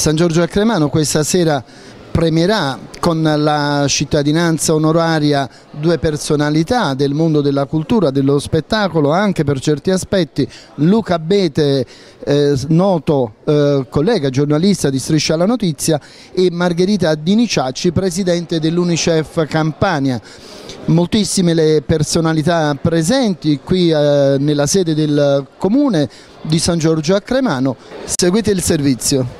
San Giorgio a Cremano questa sera premierà con la cittadinanza onoraria due personalità del mondo della cultura, dello spettacolo, anche per certi aspetti. Luca Bete, eh, noto eh, collega giornalista di Striscia alla Notizia e Margherita Diniciacci, presidente dell'Unicef Campania. Moltissime le personalità presenti qui eh, nella sede del comune di San Giorgio a Cremano. Seguite il servizio.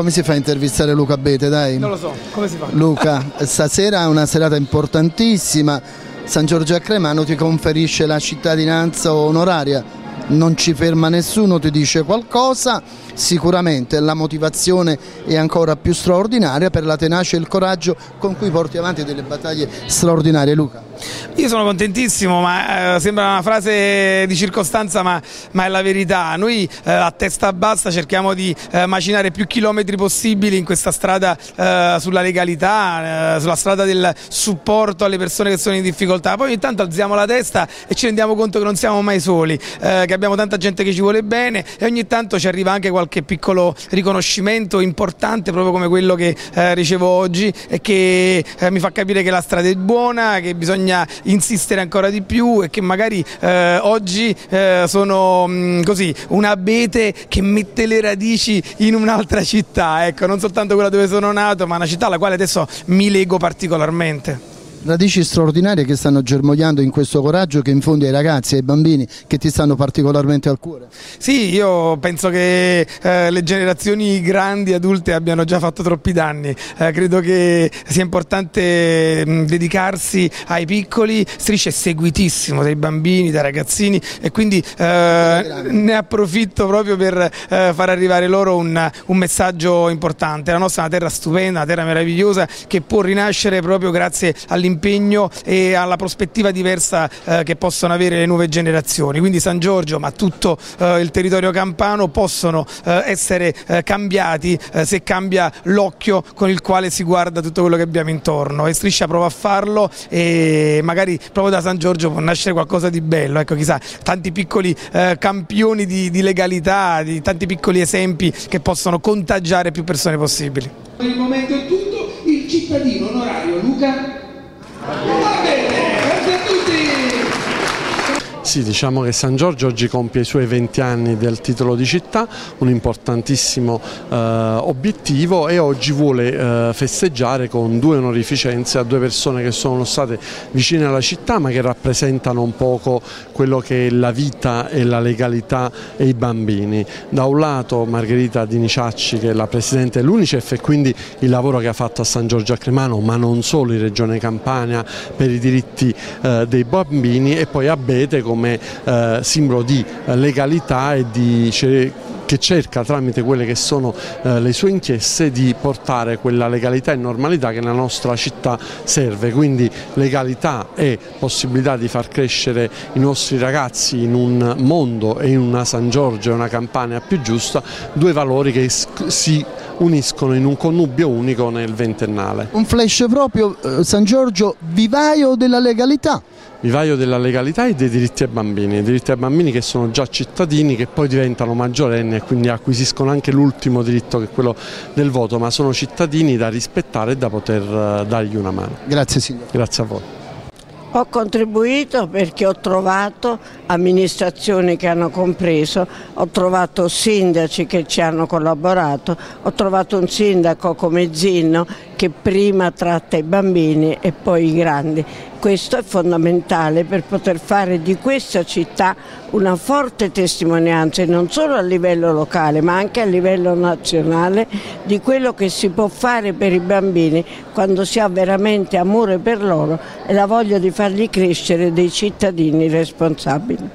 Come si fa a intervistare Luca Bete, dai? Non lo so, come si fa? Luca, stasera è una serata importantissima, San Giorgio a Cremano ti conferisce la cittadinanza onoraria, non ci ferma nessuno, ti dice qualcosa, sicuramente la motivazione è ancora più straordinaria per la tenacia e il coraggio con cui porti avanti delle battaglie straordinarie. Luca. Io sono contentissimo, ma eh, sembra una frase di circostanza, ma, ma è la verità. Noi eh, a testa bassa cerchiamo di eh, macinare più chilometri possibili in questa strada eh, sulla legalità, eh, sulla strada del supporto alle persone che sono in difficoltà. Poi ogni tanto alziamo la testa e ci rendiamo conto che non siamo mai soli, eh, che abbiamo tanta gente che ci vuole bene e ogni tanto ci arriva anche qualche piccolo riconoscimento importante, proprio come quello che ricevo oggi e che mi fa capire che la strada è buona, che bisogna bisogna insistere ancora di più e che magari eh, oggi eh, sono mh, mm, così un abete che mette le radici in un'altra città, ecco, non soltanto quella dove sono nato, ma una città alla quale adesso mi lego particolarmente radici straordinarie che stanno germogliando in questo coraggio che infondi ai ragazzi e ai bambini che ti stanno particolarmente al cuore. Sì, io penso che eh, le generazioni grandi adulte abbiano già fatto troppi danni, eh, credo che sia importante mh, dedicarsi ai piccoli, Striscia è seguitissimo dai bambini, dai ragazzini e quindi eh, ne approfitto proprio per eh, far arrivare loro un, un messaggio importante. La nostra è una terra stupenda, una terra meravigliosa che può rinascere proprio grazie all'impegno all'impegno e alla prospettiva diversa eh, che possono avere le nuove generazioni. Quindi San Giorgio ma tutto eh, il territorio campano possono eh, essere cambiati se cambia l'occhio con il quale si guarda tutto quello che abbiamo intorno e Striscia prova a farlo e magari proprio da San Giorgio può nascere qualcosa di bello, ecco chissà, tanti piccoli eh, campioni di, di legalità, di tanti piccoli esempi che possono contagiare più persone possibili. Per il momento è tutto, il cittadino onorario Luca Amen. Sì, diciamo che San Giorgio oggi compie i suoi 20 anni del titolo di città, un importantissimo eh, obiettivo e oggi vuole eh, festeggiare con due onorificenze a due persone che sono state vicine alla città ma che rappresentano un poco quello che è la vita e la legalità e i bambini. Da un lato Margherita Diniciacci che è la Presidente dell'Unicef e quindi il lavoro che ha fatto a San Giorgio a Cremano ma non solo in Regione Campania per i diritti eh, dei bambini e poi Abete come come eh, simbolo di legalità e di che cerca tramite quelle che sono eh, le sue inchieste di portare quella legalità e normalità che nella nostra città serve, quindi legalità e possibilità di far crescere i nostri ragazzi in un mondo e in una San Giorgio e una Campania più giusta, due valori che si uniscono in un connubio unico nel ventennale. Un flash proprio, eh, San Giorgio, vivaio della legalità vivaio della legalità e dei diritti ai bambini, i diritti ai bambini che sono già cittadini, che poi diventano maggiorenni e quindi acquisiscono anche l'ultimo diritto che è quello del voto, ma sono cittadini da rispettare e da poter eh, dargli una mano. Grazie Silvio. Grazie a voi. Ho contribuito perché ho trovato amministrazioni che hanno compreso, ho trovato sindaci che ci hanno collaborato, ho trovato un sindaco come Zinno che prima tratta i bambini e poi i grandi. Questo è fondamentale per poter fare di questa città una forte testimonianza non solo a livello locale ma anche a livello nazionale di quello che si può fare per i bambini quando si ha veramente amore per loro e la voglia di farli crescere dei cittadini responsabili.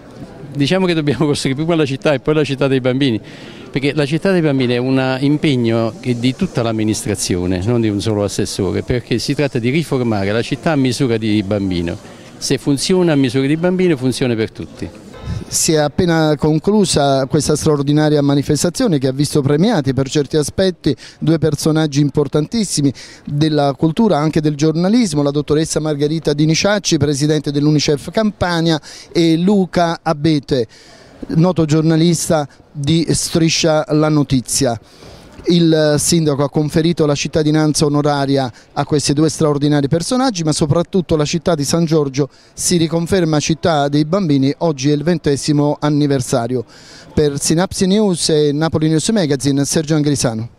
Diciamo che dobbiamo costruire prima la città e poi la città dei bambini perché la città dei bambini è un impegno di tutta l'amministrazione, non di un solo assessore, perché si tratta di riformare la città a misura di bambino. Se funziona a misura di bambino funziona per tutti. Si è appena conclusa questa straordinaria manifestazione che ha visto premiati per certi aspetti due personaggi importantissimi della cultura, anche del giornalismo, la dottoressa Margherita Diniciacci, presidente dell'Unicef Campania e Luca Abete noto giornalista di Striscia la Notizia. Il sindaco ha conferito la cittadinanza onoraria a questi due straordinari personaggi, ma soprattutto la città di San Giorgio si riconferma città dei bambini, oggi è il ventesimo anniversario. Per Synapsi News e Napoli News Magazine, Sergio Angrisano.